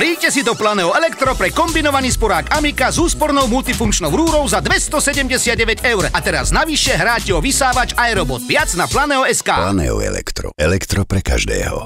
Príďte si do Planeo Elektro pre kombinovaný sporák Amika s úspornou multifunkčnou rúrou za 279 eur. A teraz navyše hráte o vysávač Aerobot. Viac na Planeo.sk. Planeo Elektro. Elektro pre každého.